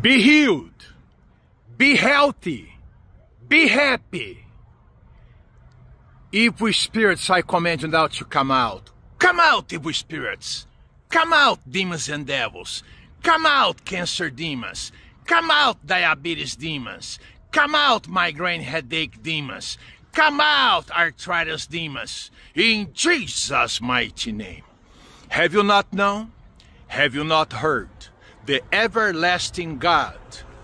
Be healed. Be healthy. Be happy. Evil spirits, I command you now to come out. Come out, evil spirits. Come out, demons and devils. Come out, cancer demons. Come out, diabetes demons. Come out, migraine headache demons. Come out, arthritis demons. In Jesus' mighty name. Have you not known? Have you not heard? The everlasting God,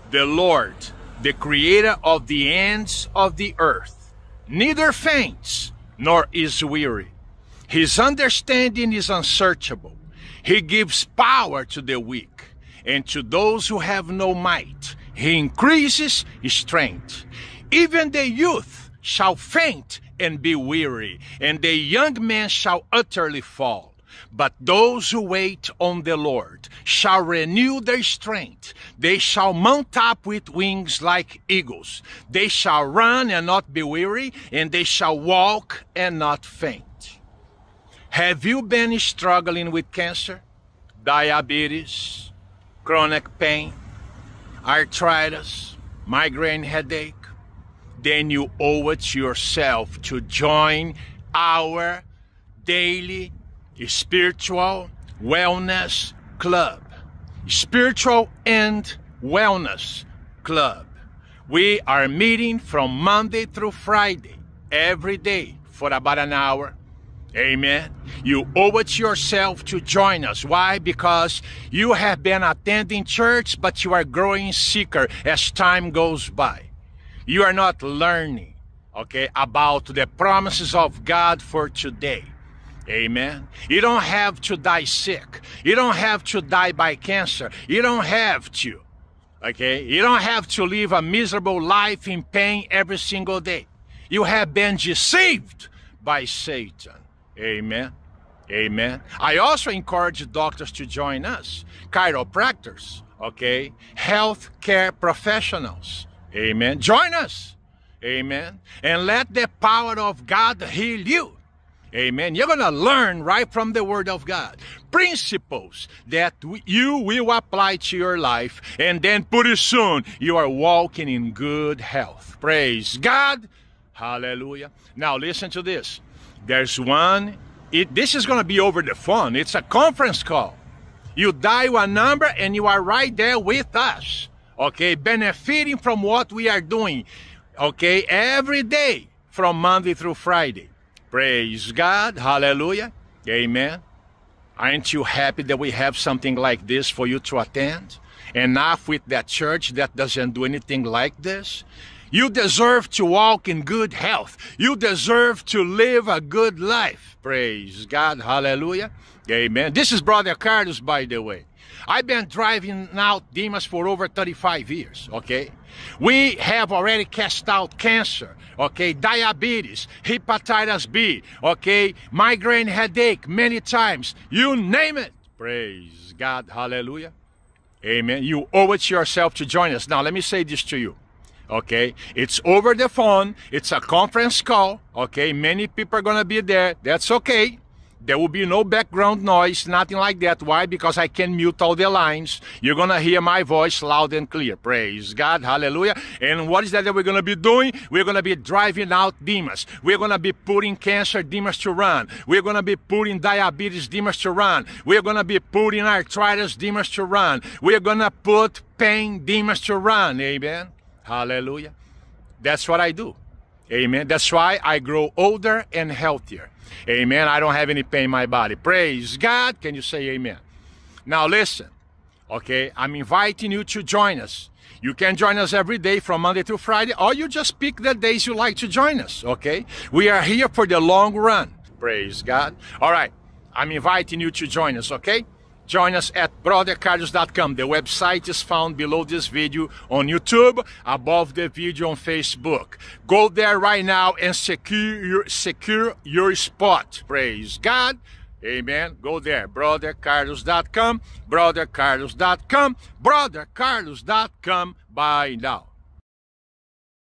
the Lord, the creator of the ends of the earth, neither faints nor is weary. His understanding is unsearchable. He gives power to the weak, and to those who have no might, he increases strength. Even the youth shall faint and be weary, and the young men shall utterly fall. But those who wait on the Lord shall renew their strength. They shall mount up with wings like eagles. They shall run and not be weary, and they shall walk and not faint. Have you been struggling with cancer, diabetes, chronic pain, arthritis, migraine headache? Then you owe it to yourself to join our daily spiritual wellness club. Spiritual and wellness club. We are meeting from Monday through Friday, every day for about an hour. Amen. You owe it yourself to join us. Why? Because you have been attending church, but you are growing sicker as time goes by. You are not learning, okay, about the promises of God for today. Amen. You don't have to die sick. You don't have to die by cancer. You don't have to. Okay? You don't have to live a miserable life in pain every single day. You have been deceived by Satan. Amen. Amen. I also encourage doctors to join us, chiropractors, okay? Health care professionals. Amen. Join us. Amen. And let the power of God heal you. Amen. You're going to learn right from the Word of God principles that you will apply to your life, and then pretty soon you are walking in good health. Praise God. Hallelujah. Now, listen to this. There's one, it, this is going to be over the phone. It's a conference call. You dial a number, and you are right there with us, okay, benefiting from what we are doing, okay, every day from Monday through Friday. Praise God. Hallelujah. Amen. Aren't you happy that we have something like this for you to attend? Enough with that church that doesn't do anything like this. You deserve to walk in good health. You deserve to live a good life. Praise God. Hallelujah. Amen. This is Brother Carlos, by the way. I've been driving out demons for over 35 years, okay? We have already cast out cancer, okay? Diabetes, hepatitis B, okay? Migraine headache many times. You name it. Praise God. Hallelujah. Amen. You owe it to yourself to join us. Now, let me say this to you. Okay. It's over the phone. It's a conference call. Okay. Many people are to be there. That's okay. There will be no background noise, nothing like that. Why? Because I can mute all the lines. You're going to hear my voice loud and clear. Praise God. Hallelujah. And what is that that we're going to be doing? We're going to be driving out demons. We're going to be putting cancer demons to run. We're going to be putting diabetes demons to run. We're going to be putting arthritis demons to run. We're going to put pain demons to run. Amen. Hallelujah. That's what I do. Amen. That's why I grow older and healthier. Amen. I don't have any pain in my body. Praise God. Can you say amen? Now listen. Okay. I'm inviting you to join us. You can join us every day from Monday to Friday, or you just pick the days you like to join us. Okay. We are here for the long run. Praise God. All right. I'm inviting you to join us. Okay. Join us at brothercarlos.com. The website is found below this video on YouTube, above the video on Facebook. Go there right now and secure your, secure your spot. Praise God. Amen. Go there, brothercarlos.com, brothercarlos.com, brothercarlos.com by now.